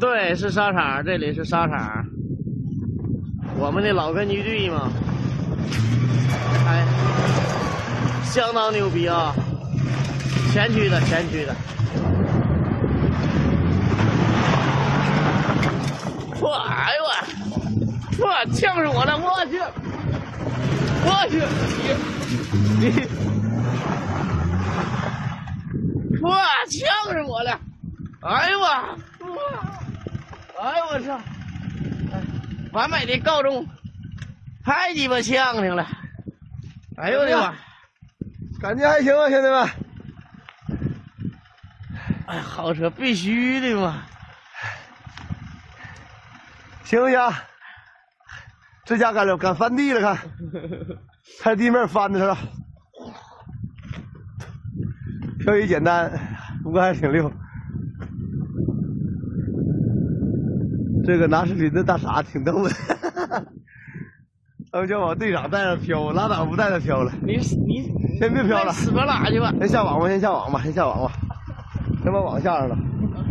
对，是沙场，这里是沙场，我们的老根据地嘛。哎，相当牛逼啊！前驱的，前驱的。我哎呦我，我呛死我了！我去，我去，你你，我呛死我了！哎呦我，我，我操！完美的告终，太鸡巴呛挺了！哎呦我的妈！感觉还行啊，兄弟们。哎，好车必须的嘛！行不行？这家干了，敢翻地了，看，看地面翻的是吧？漂移简单，不过还挺溜。这个拿视频的大傻挺逗的，他们叫我队长带着飘，我拉倒不带他飘了。你你先别飘了，死吧拉去吧。先下网吧，先下网吧，先下网吧，先把网下上了。